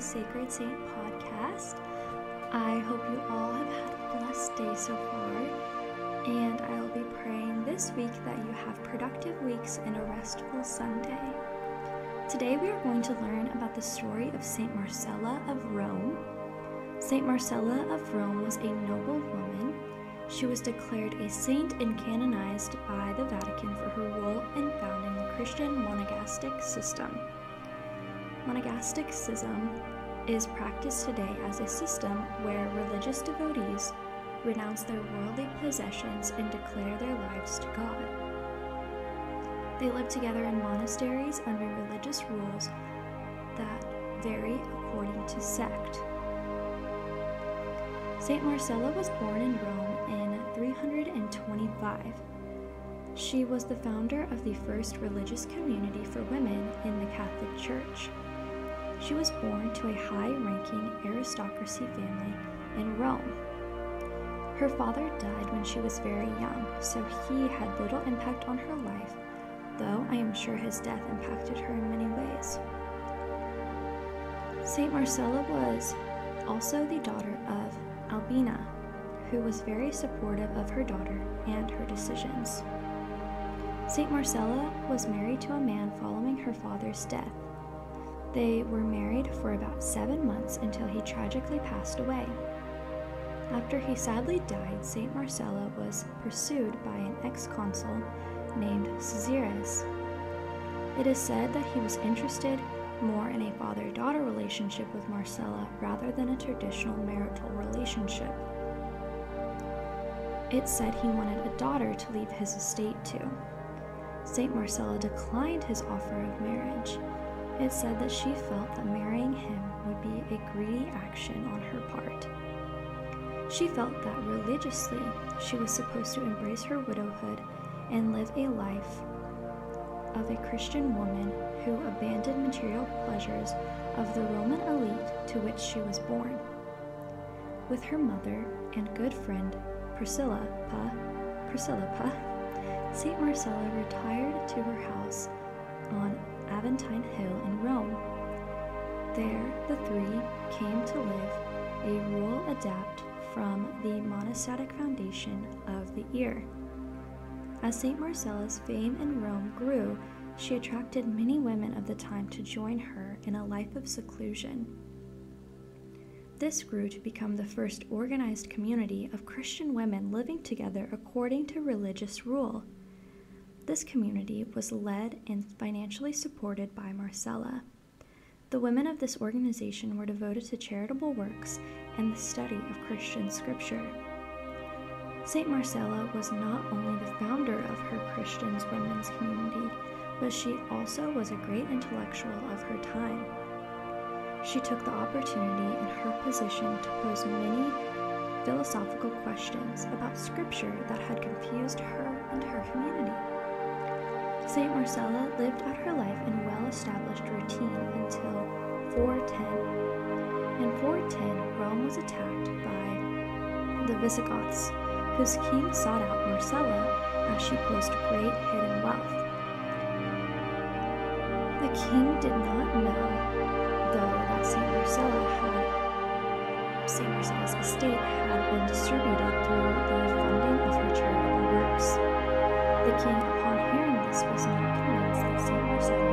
Sacred Saint podcast. I hope you all have had a blessed day so far, and I will be praying this week that you have productive weeks and a restful Sunday. Today we are going to learn about the story of Saint Marcella of Rome. Saint Marcella of Rome was a noble woman. She was declared a saint and canonized by the Vatican for her role in founding the Christian monastic system. Monasticism is practiced today as a system where religious devotees renounce their worldly possessions and declare their lives to God. They live together in monasteries under religious rules that vary according to sect. Saint Marcella was born in Rome in 325. She was the founder of the first religious community for women in the Catholic Church. She was born to a high ranking aristocracy family in Rome. Her father died when she was very young, so he had little impact on her life, though I am sure his death impacted her in many ways. Saint Marcella was also the daughter of Albina, who was very supportive of her daughter and her decisions. Saint Marcella was married to a man following her father's death they were married for about seven months until he tragically passed away. After he sadly died, St. Marcella was pursued by an ex consul named Caesarius. It is said that he was interested more in a father daughter relationship with Marcella rather than a traditional marital relationship. It said he wanted a daughter to leave his estate to. St. Marcella declined his offer of marriage it said that she felt that marrying him would be a greedy action on her part. She felt that religiously she was supposed to embrace her widowhood and live a life of a Christian woman who abandoned material pleasures of the Roman elite to which she was born. With her mother and good friend Priscilla Pa, Priscilla Pa, St. Marcella retired to her house on Aventine Hill in Rome. There, the three came to live a rule adapt from the monastic foundation of the ear. As St. Marcella's fame in Rome grew, she attracted many women of the time to join her in a life of seclusion. This grew to become the first organized community of Christian women living together according to religious rule. This community was led and financially supported by Marcella. The women of this organization were devoted to charitable works and the study of Christian scripture. St. Marcella was not only the founder of her Christian women's community, but she also was a great intellectual of her time. She took the opportunity in her position to pose many philosophical questions about scripture that had confused her and her community. St. Marcella lived out her life in well established routine until 410. In 410, Rome was attacked by the Visigoths, whose king sought out Marcella as she posed great hidden wealth. The king did not know, though, that St. Marcella had St. Marcella's estate had been distributed through the funding of her charitable works. The king, this, was not St. Marcella was